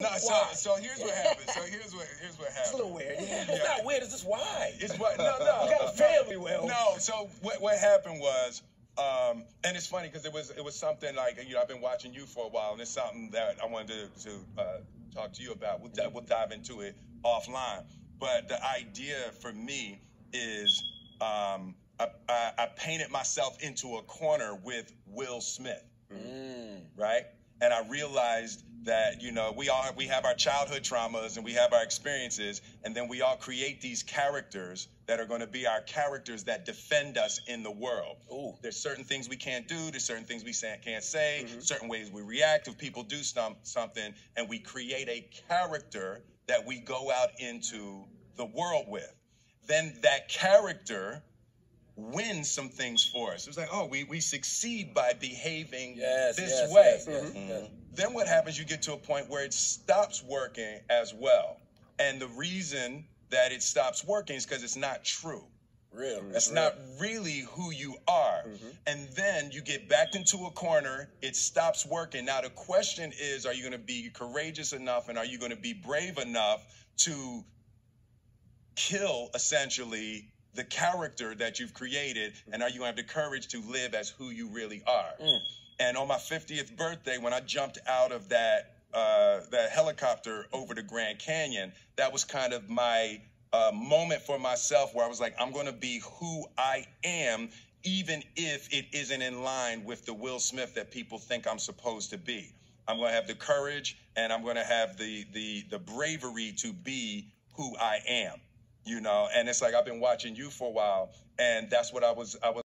No, so, so here's what happened. So here's what here's what happened. It's a little weird. Yeah. It's not weird. It's just why. It's what no no. You got a family, Will. No, so what what happened was, um, and it's funny because it was it was something like you know I've been watching you for a while, and it's something that I wanted to, to uh, talk to you about. We'll, we'll dive into it offline, but the idea for me is um, I, I, I painted myself into a corner with Will Smith, right? And I realized that you know we all we have our childhood traumas and we have our experiences, and then we all create these characters that are going to be our characters that defend us in the world. Ooh. There's certain things we can't do. There's certain things we can't say. Mm-hmm. Certain ways we react if people do some, something, and we create a character that we go out into the world with. Then that character wins some things for us. It's like, oh, we, we succeed by behaving Yes, this yes, way. yes, mm-hmm. yes. Then what happens? You get to a point where it stops working as well. And the reason that it stops working is because it's not true. Real. That's not really who you are. Mm-hmm. And then you get backed into a corner, it stops working. Now, the question is are you going to be courageous enough and are you going to be brave enough to kill essentially the character that you've created? And are you going to have the courage to live as who you really are? And on my 50th birthday, when I jumped out of that uh, that helicopter over the Grand Canyon, that was kind of my uh, moment for myself where I was like, I'm going to be who I am, even if it isn't in line with the Will Smith that people think I'm supposed to be. I'm going to have the courage and I'm going to have the the the bravery to be who I am. You know, and it's like I've been watching you for a while, and that's what I was I was.